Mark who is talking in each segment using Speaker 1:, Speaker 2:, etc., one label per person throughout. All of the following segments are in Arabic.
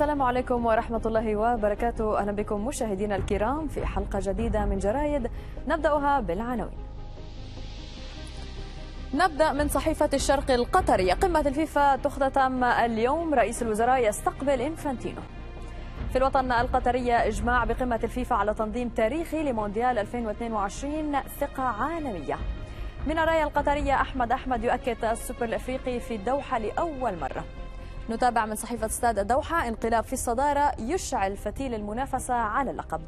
Speaker 1: السلام عليكم ورحمة الله وبركاته. أهلا بكم مشاهدينا الكرام في حلقة جديدة من جرايد نبدأها بالعناوين. نبدأ من صحيفة الشرق القطري قمة الفيفا تختتم اليوم. رئيس الوزراء يستقبل إنفانتينو. في الوطن القطري إجماع بقمة الفيفا على تنظيم تاريخي لمونديال 2022 ثقة عالمية. من الراية القطرية أحمد أحمد يؤكد السوبر الأفريقي في الدوحة لأول مرة. نتابع من صحيفة استاد الدوحة انقلاب في الصدارة يشعل فتيل المنافسة على اللقب.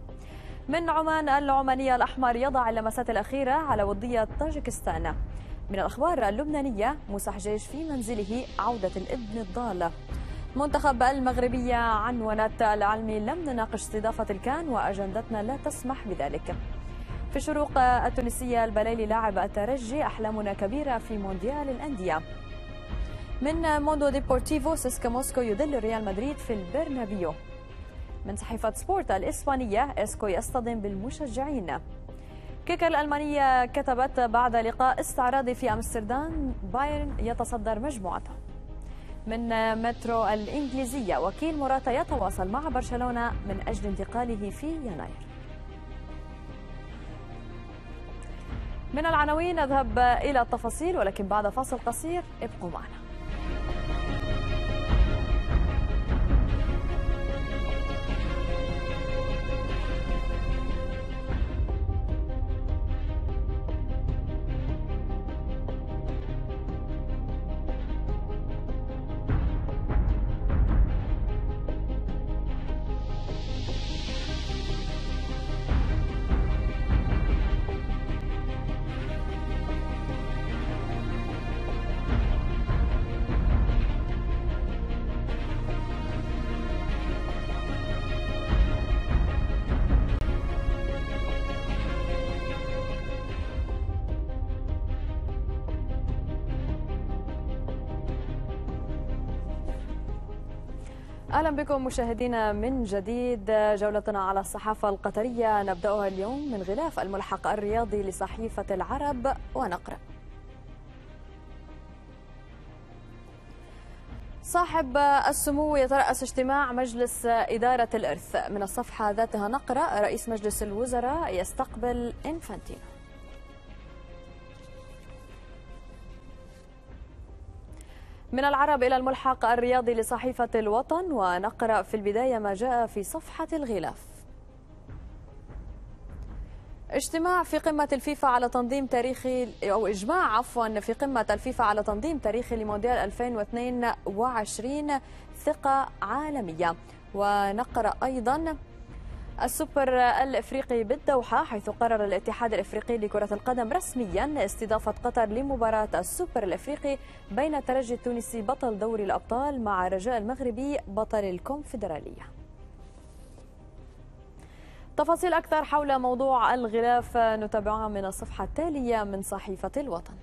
Speaker 1: من عمان العمانية الأحمر يضع اللمسات الأخيرة على ودية طاجكستان. من الأخبار اللبنانية موسى حجاج في منزله عودة الابن الضالة. منتخب المغربية عنونت العلمي لم نناقش استضافة الكان وأجندتنا لا تسمح بذلك. في الشروق التونسية البليلي لاعب الترجي أحلامنا كبيرة في مونديال الأندية. من موندو ديبورتيفو سيسكا موسكو يذل ريال مدريد في البرنابيو. من صحيفة سبورت الإسبانية إسكو يصطدم بالمشجعين. كيكر الألمانية كتبت بعد لقاء استعراضي في أمستردام بايرن يتصدر مجموعته من مترو الإنجليزية وكيل موراتا يتواصل مع برشلونة من أجل انتقاله في يناير. من العناوين نذهب إلى التفاصيل ولكن بعد فاصل قصير ابقوا معنا. أهلا بكم مشاهدينا من جديد جولتنا على الصحافة القطرية. نبدأها اليوم من غلاف الملحق الرياضي لصحيفة العرب ونقرأ. صاحب السمو يترأس اجتماع مجلس إدارة الإرث. من الصفحة ذاتها نقرأ رئيس مجلس الوزراء يستقبل إنفانتينو. من العرب إلى الملحق الرياضي لصحيفة الوطن ونقرأ في البداية ما جاء في صفحة الغلاف. اجتماع في قمة الفيفا على تنظيم تاريخي أو إجماع عفوا في قمة الفيفا على تنظيم تاريخي لمونديال 2022 ثقة عالمية. ونقرأ أيضا السوبر الإفريقي بالدوحة حيث قرر الاتحاد الإفريقي لكرة القدم رسميا استضافة قطر لمباراة السوبر الإفريقي بين الترجي التونسي بطل دوري الأبطال مع رجاء المغربي بطل الكونفدرالية. تفاصيل أكثر حول موضوع الغلاف نتابعها من الصفحة التالية من صحيفة الوطن.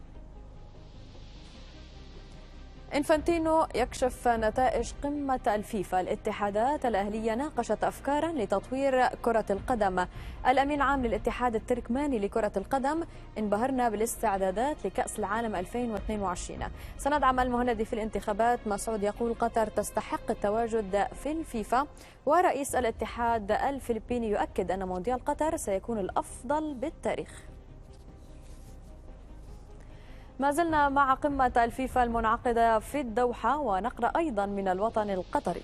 Speaker 1: إنفانتينو يكشف نتائج قمة الفيفا. الاتحادات الأهلية ناقشت أفكارا لتطوير كرة القدم. الأمين عام للاتحاد التركماني لكرة القدم انبهرنا بالاستعدادات لكأس العالم 2022 سندعم المهندي في الانتخابات مسعود يقول قطر تستحق التواجد في الفيفا. ورئيس الاتحاد الفلبيني يؤكد أن مونديال قطر سيكون الأفضل بالتاريخ. ما زلنا مع قمة الفيفا المنعقدة في الدوحة ونقرأ أيضا من الوطن القطري.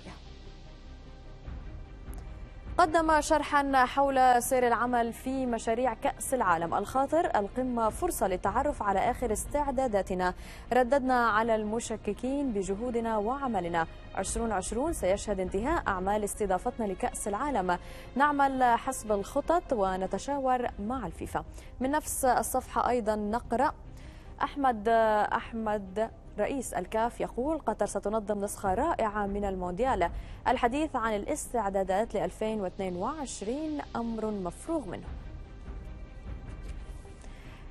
Speaker 1: قدم شرحا حول سير العمل في مشاريع كأس العالم الخاطر. القمة فرصة للتعرف على آخر استعداداتنا. رددنا على المشككين بجهودنا وعملنا. 2020 سيشهد انتهاء أعمال استضافتنا لكأس العالم. نعمل حسب الخطط ونتشاور مع الفيفا. من نفس الصفحة أيضا نقرأ أحمد أحمد رئيس الكاف يقول قطر ستنظم نسخة رائعة من المونديال. الحديث عن الاستعدادات ل 2022 أمر مفروغ منه.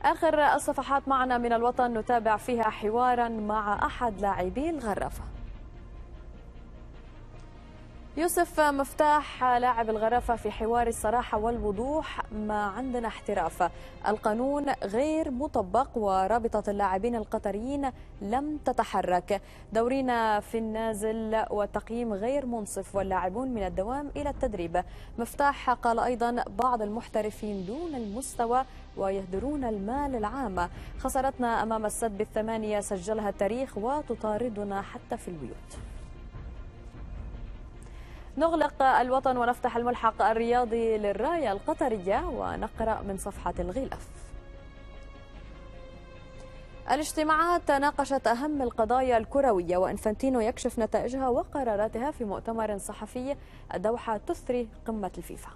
Speaker 1: آخر الصفحات معنا من الوطن نتابع فيها حوارا مع أحد لاعبي الغرافة. يوسف مفتاح لاعب الغرافة في حوار الصراحة والوضوح. ما عندنا احتراف. القانون غير مطبق ورابطة اللاعبين القطريين لم تتحرك. دورينا في النازل والتقييم غير منصف واللاعبون من الدوام إلى التدريب. مفتاح قال أيضا بعض المحترفين دون المستوى ويهدرون المال العام. خسارتنا أمام السد بالثمانية سجلها التاريخ وتطاردنا حتى في البيوت. نغلق الوطن ونفتح الملحق الرياضي للراية القطرية ونقرأ من صفحة الغلاف. الاجتماعات ناقشت أهم القضايا الكروية وإنفانتينو يكشف نتائجها وقراراتها في مؤتمر صحفي الدوحة تثري قمة الفيفا.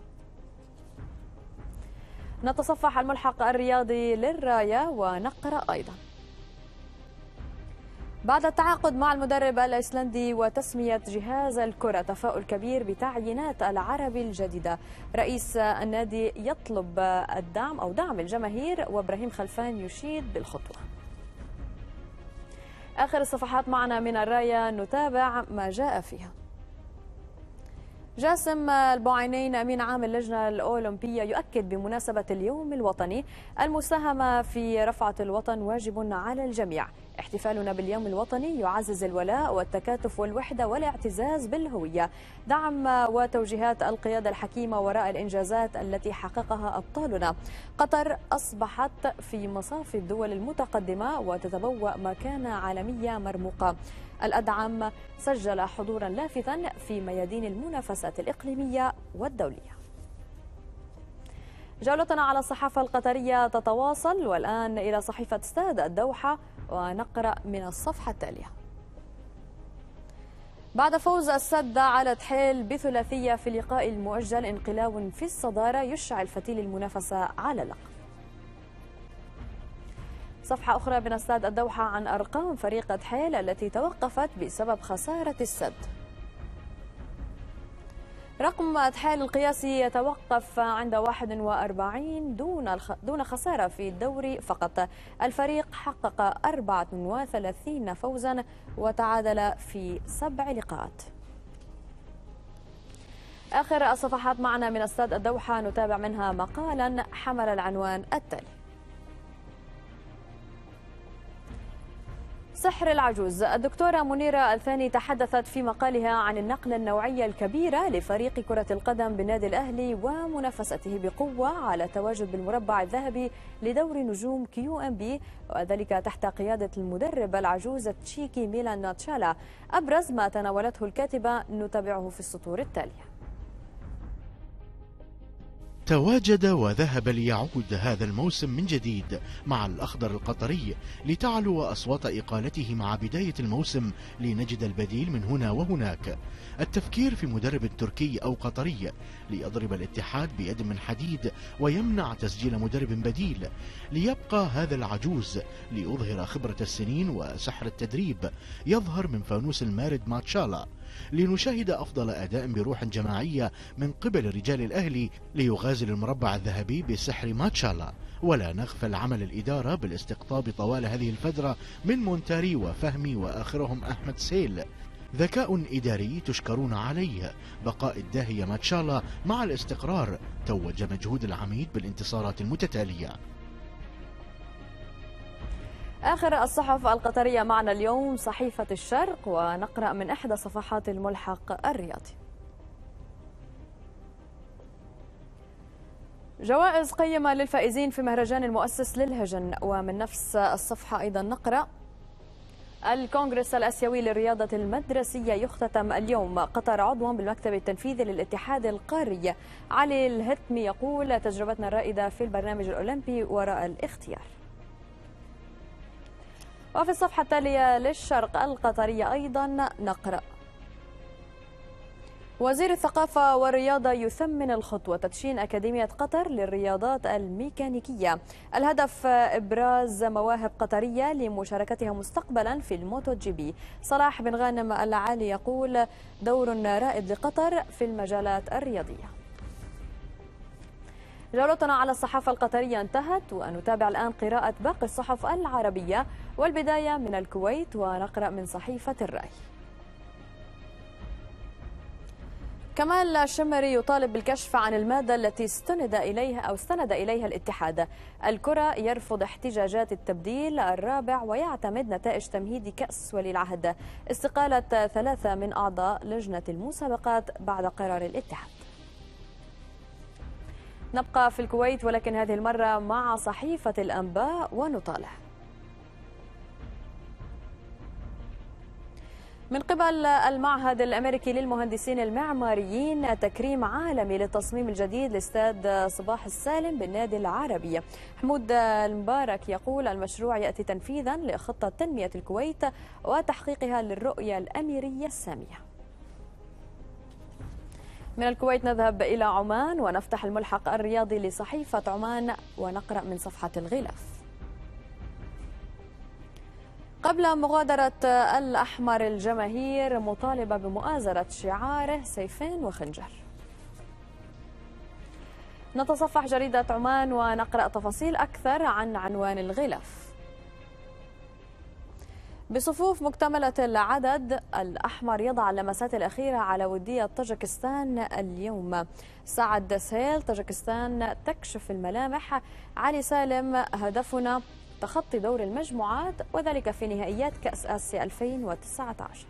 Speaker 1: نتصفح الملحق الرياضي للراية ونقرأ أيضاً. بعد التعاقد مع المدرب الايسلندي وتسمية جهاز الكرة تفاؤل كبير بتعيينات العربي الجديدة. رئيس النادي يطلب الدعم أو دعم الجماهير وإبراهيم خلفان يشيد بالخطوة. آخر الصفحات معنا من الراية نتابع ما جاء فيها. جاسم البعينين امين عام اللجنة الأولمبية يؤكد بمناسبة اليوم الوطني المساهمة في رفعة الوطن واجب على الجميع. احتفالنا باليوم الوطني يعزز الولاء والتكاتف والوحدة والاعتزاز بالهوية. دعم وتوجيهات القيادة الحكيمة وراء الإنجازات التي حققها أبطالنا. قطر أصبحت في مصاف الدول المتقدمة وتتبوأ مكانة عالمية مرموقة. الأدعم سجل حضورا لافتا في ميادين المنافسات الإقليمية والدولية. جولتنا على الصحافة القطرية تتواصل والآن إلى صحيفة استاد الدوحة ونقرأ من الصفحة التالية. بعد فوز السد على تحيل بثلاثية في اللقاء المؤجل انقلاب في الصدارة يشعل فتيل المنافسة على اللقب صفحة أخرى من استاد الدوحة عن أرقام فريق تحيل التي توقفت بسبب خسارة السد. رقم أتحال القياسي يتوقف عند 41 دون دون خسارة في الدوري فقط. الفريق حقق 34 فوزا وتعادل في سبع لقاءات. آخر الصفحات معنا من استاد الدوحة نتابع منها مقالا حمل العنوان التالي. سحر العجوز. الدكتورة منيرة آل ثاني تحدثت في مقالها عن النقلة النوعية الكبيرة لفريق كرة القدم بالنادي الأهلي ومنافسته بقوة على تواجد بالمربع الذهبي لدور نجوم QNB وذلك تحت قيادة المدرب العجوز التشيكي ميلان ناتشالا أبرز ما تناولته الكاتبة نتابعه في السطور التالية.
Speaker 2: تواجد وذهب ليعود هذا الموسم من جديد مع الأخضر القطري لتعلو أصوات إقالته مع بداية الموسم لنجد البديل من هنا وهناك. التفكير في مدرب تركي أو قطري ليضرب الاتحاد بيد من حديد ويمنع تسجيل مدرب بديل. ليبقى هذا العجوز ليظهر خبرة السنين وسحر التدريب. يظهر من فانوس المارد ماتشالا. لنشاهد أفضل أداء بروح جماعية من قبل رجال الأهلي ليغازل المربع الذهبي بسحر ماتشالا ولا نغفل عمل الإدارة بالاستقطاب طوال هذه الفترة من مونتاري وفهمي وآخرهم أحمد سيل. ذكاء إداري تشكرون عليه. بقاء الداهية ماتشالا مع الاستقرار. توج مجهود العميد بالانتصارات المتتالية.
Speaker 1: آخر الصحف القطرية معنا اليوم صحيفة الشرق ونقرأ من إحدى صفحات الملحق الرياضي. جوائز قيمة للفائزين في مهرجان المؤسس للهجن ومن نفس الصفحة أيضا نقرأ الكونغرس الأسيوي للرياضة المدرسية يختتم اليوم. قطر عضوا بالمكتب التنفيذي للاتحاد القاري. علي الهتمي يقول تجربتنا الرائدة في البرنامج الأولمبي وراء الاختيار. وفي الصفحة التالية للشرق القطرية أيضا نقرأ. وزير الثقافة والرياضة يثمن الخطوة تدشين أكاديمية قطر للرياضات الميكانيكية. الهدف إبراز مواهب قطرية لمشاركتها مستقبلا في الموتو جي بي. صلاح بن غانم العلي يقول دور رائد لقطر في المجالات الرياضية. جولتنا على الصحافة القطرية انتهت ونتابع الآن قراءة باقي الصحف العربية والبداية من الكويت ونقرأ من صحيفة الرأي. كمال الشمري يطالب بالكشف عن المادة التي استند إليها أو استند إليها الاتحاد. الكرة يرفض احتجاجات التبديل الرابع ويعتمد نتائج تمهيد كأس ولي العهد استقالة ثلاثة من أعضاء لجنة المسابقات بعد قرار الاتحاد. نبقى في الكويت ولكن هذه المرة مع صحيفة الأنباء ونطالع من قبل المعهد الأمريكي للمهندسين المعماريين تكريم عالمي للتصميم الجديد لاستاد صباح السالم بالنادي العربي. حمود المبارك يقول المشروع يأتي تنفيذا لخطة تنمية الكويت وتحقيقها للرؤية الأميرية السامية. من الكويت نذهب إلى عمان ونفتح الملحق الرياضي لصحيفة عمان ونقرأ من صفحة الغلاف. قبل مغادرة الأحمر الجماهير مطالبة بمؤازرة شعاره سيفين وخنجر. نتصفح جريدة عمان ونقرأ تفاصيل أكثر عن عنوان الغلاف. بصفوف مكتملة العدد الأحمر يضع اللمسات الأخيرة على ودية طاجكستان اليوم. سعد سهيل طاجكستان تكشف الملامح. علي سالم هدفنا تخطي دور المجموعات وذلك في نهائيات كأس آسيا 2019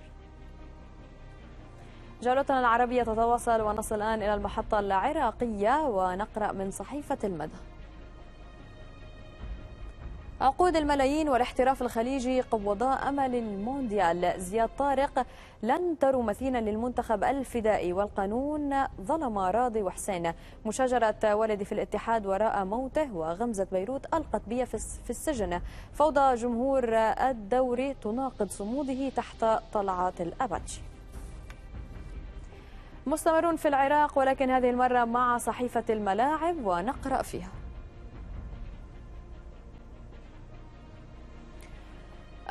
Speaker 1: جولتنا العربية تتواصل ونصل الآن إلى المحطة العراقية ونقرأ من صحيفة المدى. عقود الملايين والاحتراف الخليجي قوضا أمل المونديال. زياد طارق لن تروا مثيلا للمنتخب الفدائي والقانون ظلم راضي وحسين. مشاجرة ولدي في الاتحاد وراء موته وغمزة بيروت ألقت بي في السجن. فوضى جمهور الدوري تناقض صموده تحت طلعات الأباتشي مستمرون في العراق ولكن هذه المرة مع صحيفة الملاعب ونقرأ فيها.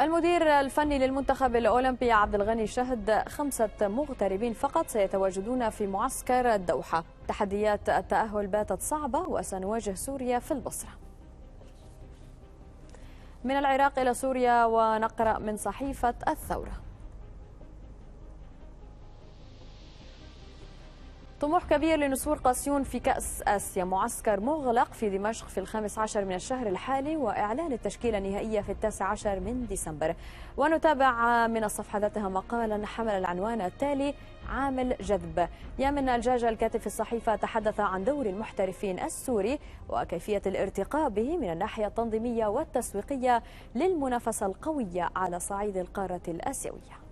Speaker 1: المدير الفني للمنتخب الأولمبي عبد الغني شهد خمسة مغتربين فقط سيتواجدون في معسكر الدوحة تحديات التأهل باتت صعبة وسنواجه سوريا في البصرة. من العراق إلى سوريا ونقرأ من صحيفة الثورة. طموح كبير لنسور قاسيون في كأس آسيا. معسكر مغلق في دمشق في الخامس عشر من الشهر الحالي وإعلان التشكيلة النهائية في التاسع عشر من ديسمبر. ونتابع من الصفحة ذاتها مقالا حمل العنوان التالي عامل جذب. يمن الجاجة الكاتب في الصحيفة تحدث عن دور المحترفين السوري وكيفية الارتقاء به من الناحية التنظيمية والتسويقية للمنافسة القوية على صعيد القارة الآسيوية.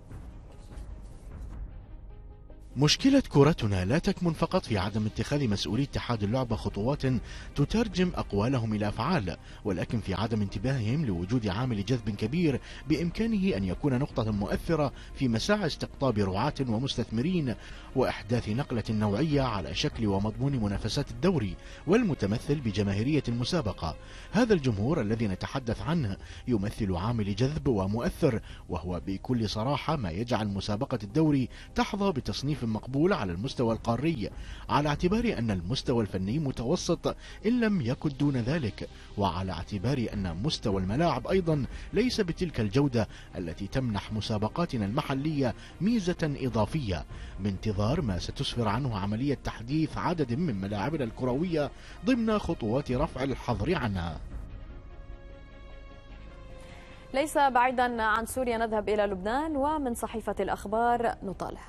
Speaker 2: مشكلة كرتنا لا تكمن فقط في عدم اتخاذ مسؤولي اتحاد اللعبة خطوات تترجم أقوالهم إلى أفعال ولكن في عدم انتباههم لوجود عامل جذب كبير بإمكانه أن يكون نقطة مؤثرة في مساعي استقطاب رعاة ومستثمرين وإحداث نقلة نوعية على شكل ومضمون منافسات الدوري والمتمثل بجماهيرية المسابقة. هذا الجمهور الذي نتحدث عنه يمثل عامل جذب ومؤثر وهو بكل صراحة ما يجعل مسابقة الدوري تحظى بتصنيف مقبول على المستوى القاري على اعتبار أن المستوى الفني متوسط إن لم يكن دون ذلك وعلى اعتبار أن مستوى الملاعب أيضا ليس بتلك الجودة التي تمنح مسابقاتنا المحلية ميزة إضافية بانتظار ما ستسفر عنه عملية تحديث عدد من ملاعبنا الكروية ضمن خطوات رفع الحظر عنها
Speaker 1: ليس بعيدا عن سوريا نذهب إلى لبنان ومن صحيفة الأخبار نطالع.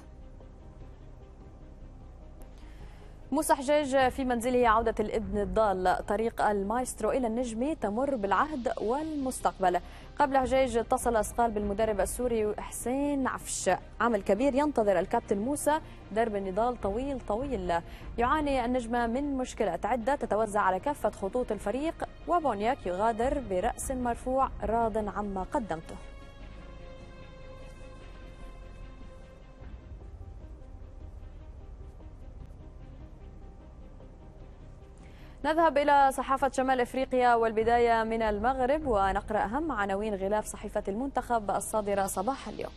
Speaker 1: موسى حجاج في منزله عودة الابن الضال. طريق المايسترو إلى النجمة تمر بالعهد والمستقبل. قبل حجاج اتصل أسقال بالمدرب السوري حسين عفش. عمل كبير ينتظر الكابتن موسى. درب النضال طويل طويل. يعاني النجمة من مشكلات عدة تتوزع على كافة خطوط الفريق. وبونياك يغادر برأس مرفوع راض عما قدمته. نذهب إلى صحافة شمال إفريقيا والبداية من المغرب ونقرأ أهم عناوين غلاف صحيفة المنتخب الصادرة صباح اليوم.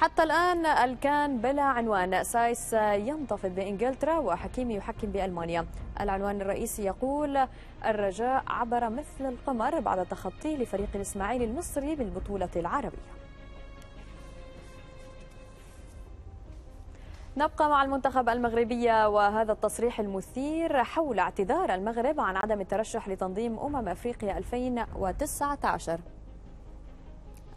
Speaker 1: حتى الآن الكان بلا عنوان. سايس ينتفض بإنجلترا وحكيمي يحكم بألمانيا. العنوان الرئيسي يقول الرجاء عبر مثل القمر بعد تخطيه لفريق الإسماعيلي المصري بالبطولة العربية. نبقى مع المنتخب المغربية وهذا التصريح المثير حول اعتذار المغرب عن عدم الترشح لتنظيم أمم أفريقيا 2019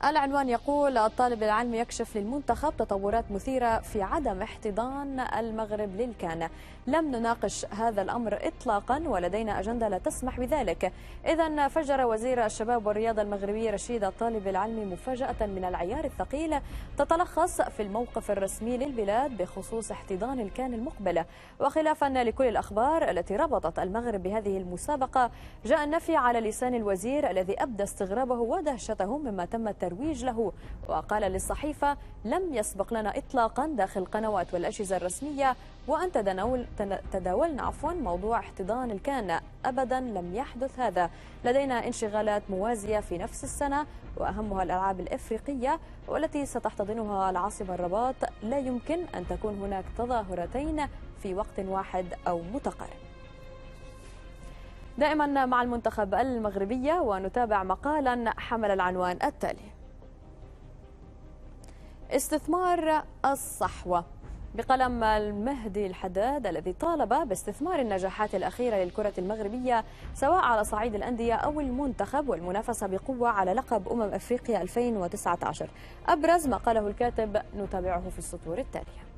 Speaker 1: العنوان يقول الطالب العلم يكشف للمنتخب تطورات مثيرة في عدم احتضان المغرب للكان. لم نناقش هذا الأمر إطلاقا ولدينا أجندة لا تسمح بذلك. إذا فجر وزير الشباب والرياضة المغربي رشيد الطالب العلمي مفاجأة من العيار الثقيل تتلخص في الموقف الرسمي للبلاد بخصوص احتضان الكان المقبلة وخلافا لكل الأخبار التي ربطت المغرب بهذه المسابقة جاء النفي على لسان الوزير الذي أبدى استغرابه ودهشته مما تم الترويج له. وقال للصحيفة لم يسبق لنا إطلاقا داخل القنوات والأجهزة الرسمية وأن تداول تداولنا عفوا موضوع احتضان الكان. أبدا لم يحدث هذا. لدينا انشغالات موازية في نفس السنة وأهمها الألعاب الإفريقية والتي ستحتضنها العاصمة الرباط. لا يمكن أن تكون هناك تظاهرتين في وقت واحد أو متقارب. دائما مع المنتخب المغربية ونتابع مقالا حمل العنوان التالي. استثمار الصحوة. بقلم المهدي الحداد الذي طالب باستثمار النجاحات الأخيرة للكرة المغربية سواء على صعيد الأندية أو المنتخب والمنافسة بقوة على لقب أمم أفريقيا 2019 أبرز ما قاله الكاتب نتابعه في السطور التالية.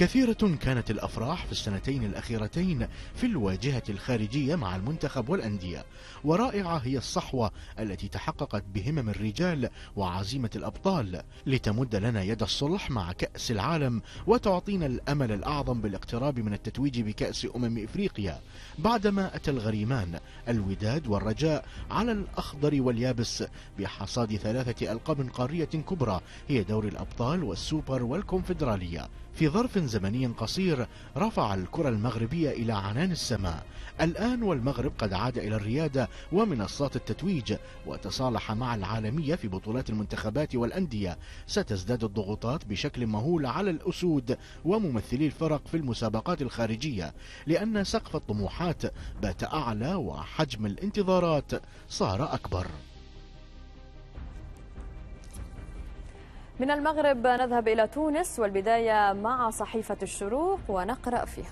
Speaker 2: كثيرة كانت الأفراح في السنتين الأخيرتين في الواجهة الخارجية مع المنتخب والأندية ورائعة هي الصحوة التي تحققت بهمم الرجال وعزيمة الأبطال لتمد لنا يد الصلح مع كأس العالم وتعطينا الأمل الأعظم بالاقتراب من التتويج بكأس أمم إفريقيا بعدما أتى الغريمان الوداد والرجاء على الأخضر واليابس بحصاد ثلاثة ألقاب قارية كبرى هي دوري الأبطال والسوبر والكونفدرالية. في ظرف زمني قصير رفع الكرة المغربية إلى عنان السماء. الآن والمغرب قد عاد إلى الريادة ومنصات التتويج وتصالح مع العالمية في بطولات المنتخبات والأندية. ستزداد الضغوطات بشكل مهول على الأسود وممثلي الفرق في المسابقات الخارجية لأن سقف الطموحات بات أعلى وحجم الانتظارات صار أكبر.
Speaker 1: من المغرب نذهب إلى تونس والبداية مع صحيفة الشروق ونقرأ فيها.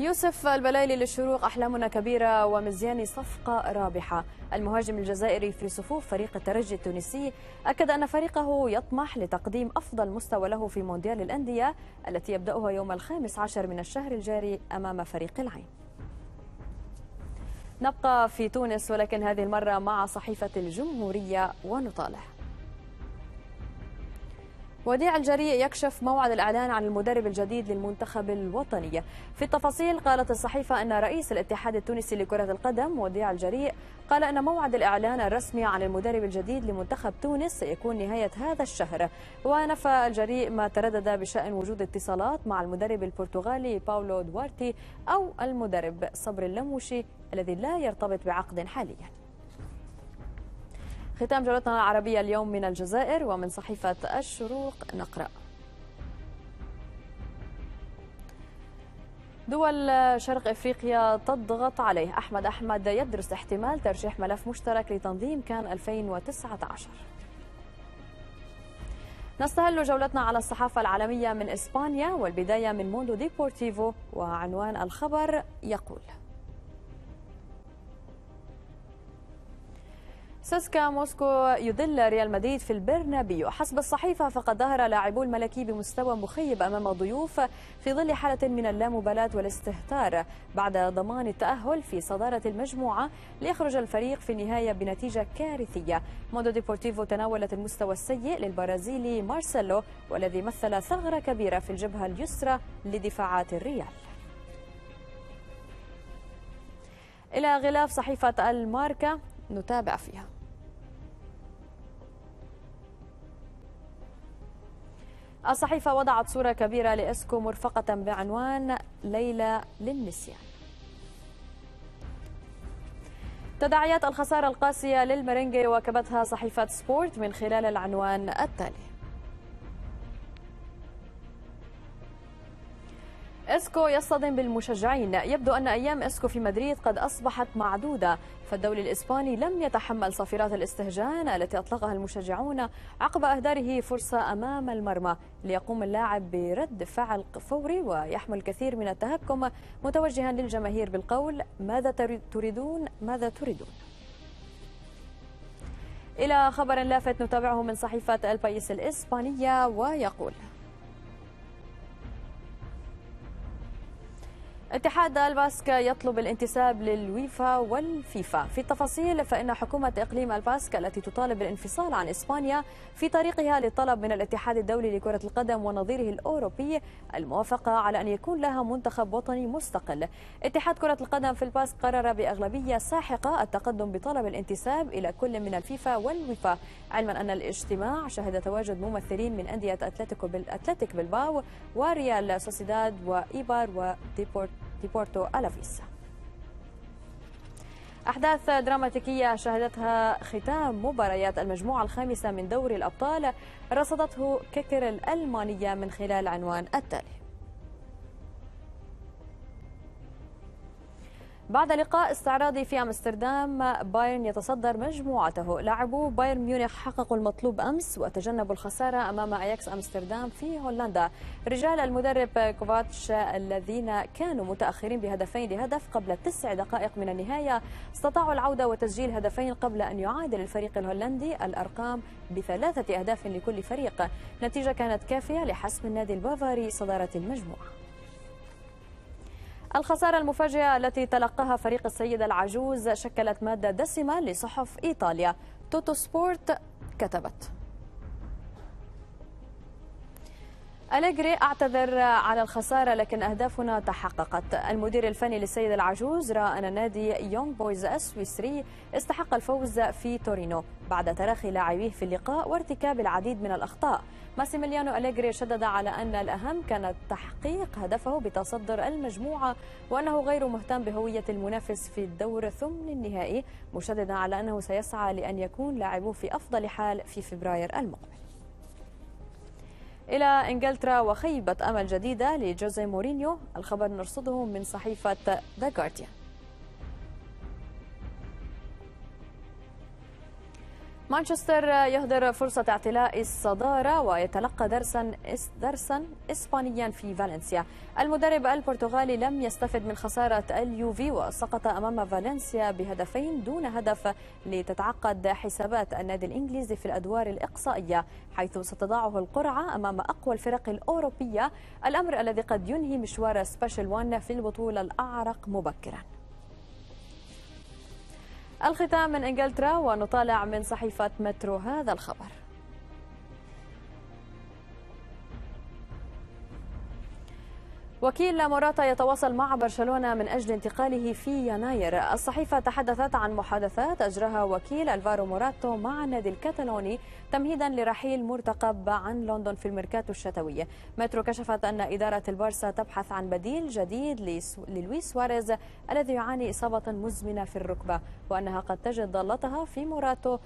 Speaker 1: يوسف البلايلي للشروق أحلامنا كبيرة ومزيان صفقة رابحة. المهاجم الجزائري في صفوف فريق الترجي التونسي أكد أن فريقه يطمح لتقديم أفضل مستوى له في مونديال الأندية التي يبدأها يوم الخامس عشر من الشهر الجاري أمام فريق العين. نبقى في تونس ولكن هذه المرة مع صحيفة الجمهورية ونطالع. وديع الجريء يكشف موعد الإعلان عن المدرب الجديد للمنتخب الوطني. في التفاصيل قالت الصحيفة أن رئيس الاتحاد التونسي لكرة القدم وديع الجريء قال أن موعد الإعلان الرسمي عن المدرب الجديد لمنتخب تونس سيكون نهاية هذا الشهر. ونفى الجريء ما تردد بشأن وجود اتصالات مع المدرب البرتغالي باولو دوارتي أو المدرب صبر اللموشي الذي لا يرتبط بعقد حاليا. ختام جولتنا العربية اليوم من الجزائر ومن صحيفة الشروق نقرأ. دول شرق إفريقيا تضغط عليه. أحمد أحمد يدرس احتمال ترشيح ملف مشترك لتنظيم كان 2019 نستهل جولتنا على الصحافة العالمية من إسبانيا والبداية من موندو ديبورتيفو وعنوان الخبر يقول سسكا موسكو يذل ريال مدريد في البرنابيو. حسب الصحيفة فقد ظهر لاعبو الملكي بمستوى مخيب أمام الضيوف في ظل حالة من اللامبالاة والاستهتار بعد ضمان التأهل في صدارة المجموعة ليخرج الفريق في النهاية بنتيجة كارثية. موندو ديبورتيفو تناولت المستوى السيء للبرازيلي مارسيلو والذي مثل ثغرة كبيرة في الجبهة اليسرى لدفاعات الريال. إلى غلاف صحيفة الماركة نتابع فيها. الصحيفة وضعت صورة كبيرة لإسكو مرفقة بعنوان ليلة للنسيان. تداعيات الخسارة القاسية للميرينغي واكبتها صحيفة سبورت من خلال العنوان التالي. إسكو يصطدم بالمشجعين. يبدو أن أيام إسكو في مدريد قد أصبحت معدودة. فالدولي الإسباني لم يتحمل صافرات الاستهجان التي أطلقها المشجعون عقب إهداره فرصة أمام المرمى ليقوم اللاعب برد فعل فوري يحمل الكثير من التهكم. متوجها للجماهير بالقول ماذا تريدون؟ ماذا تريدون؟ إلى خبر لافت نتابعه من صحيفة البايس الإسبانية ويقول اتحاد الباسك يطلب الانتساب للويفا والفيفا. في التفاصيل فإن حكومة إقليم الباسك التي تطالب بالانفصال عن إسبانيا في طريقها للطلب من الاتحاد الدولي لكرة القدم ونظيره الأوروبي الموافقة على أن يكون لها منتخب وطني مستقل. اتحاد كرة القدم في الباسك قرر بأغلبية ساحقة التقدم بطلب الانتساب إلى كل من الفيفا والويفا. علما أن الاجتماع شهد تواجد ممثلين من أندية أتلتيك بلباو وريال سوسيداد وإيبار وديبورت ديبورتو ألافيس. أحداث دراماتيكية شهدها ختام مباريات المجموعة الخامسة من دوري الأبطال رصدته كيكر الألمانية من خلال عنوان التالي. بعد لقاء استعراضي في أمستردام بايرن يتصدر مجموعته. لاعبو بايرن ميونخ حققوا المطلوب أمس وتجنبوا الخسارة أمام أياكس أمستردام في هولندا. رجال المدرب كوفاتش الذين كانوا متأخرين بهدفين لهدف قبل تسع دقائق من النهاية استطاعوا العودة وتسجيل هدفين قبل أن يعادل الفريق الهولندي الأرقام بثلاثة أهداف لكل فريق. نتيجة كانت كافية لحسم النادي البافاري صدارة المجموعة. الخسارة المفاجئة التي تلقاها فريق السيد العجوز شكلت مادة دسمة لصحف إيطاليا. توتو سبورت كتبت. أليجري أعتذر على الخسارة لكن أهدافنا تحققت. المدير الفني للسيد العجوز رأى أن نادي يونغ بويز السويسري استحق الفوز في تورينو بعد تراخي لاعبيه في اللقاء وارتكاب العديد من الأخطاء. ماسيميليانو أليجري شدد على أن الأهم كان تحقيق هدفه بتصدر المجموعة وأنه غير مهتم بهوية المنافس في الدور ثمن النهائي مشددا على أنه سيسعى لأن يكون لاعبوه في أفضل حال في فبراير المقبل. إلى إنجلترا وخيبة أمل جديدة لجوزي مورينيو. الخبر نرصده من صحيفة ذا جارديان مانشستر يهدر فرصة اعتلاء الصدارة ويتلقى درسا درسا إسبانيا في فالنسيا. المدرب البرتغالي لم يستفد من خسارة اليوفي وسقط أمام فالنسيا بهدفين دون هدف لتتعقد حسابات النادي الإنجليزي في الأدوار الإقصائية حيث ستضعه القرعة أمام أقوى الفرق الأوروبية. الأمر الذي قد ينهي مشوار سبيشال وان في البطولة الأعرق مبكراً. الختام من إنجلترا ونطالع من صحيفة مترو هذا الخبر. وكيل موراتا يتواصل مع برشلونة من أجل انتقاله في يناير. الصحيفة تحدثت عن محادثات أجراها وكيل ألفارو موراتا مع النادي الكتالوني تمهيدا لرحيل مرتقب عن لندن في الميركاتو الشتوي. مترو كشفت أن إدارة البارسا تبحث عن بديل جديد للويس سواريز الذي يعاني إصابة مزمنة في الركبة وأنها قد تجد ضالتها في موراتو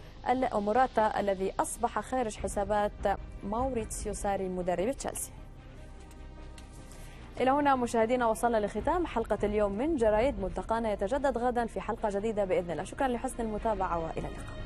Speaker 1: موراتا الذي أصبح خارج حسابات ماوريتسيو ساري مدرب تشيلسي. إلى هنا مشاهدينا وصلنا لختام حلقة اليوم من جرايد ملتقانا يتجدد غدا في حلقة جديدة بإذن الله. شكرا لحسن المتابعة وإلى اللقاء.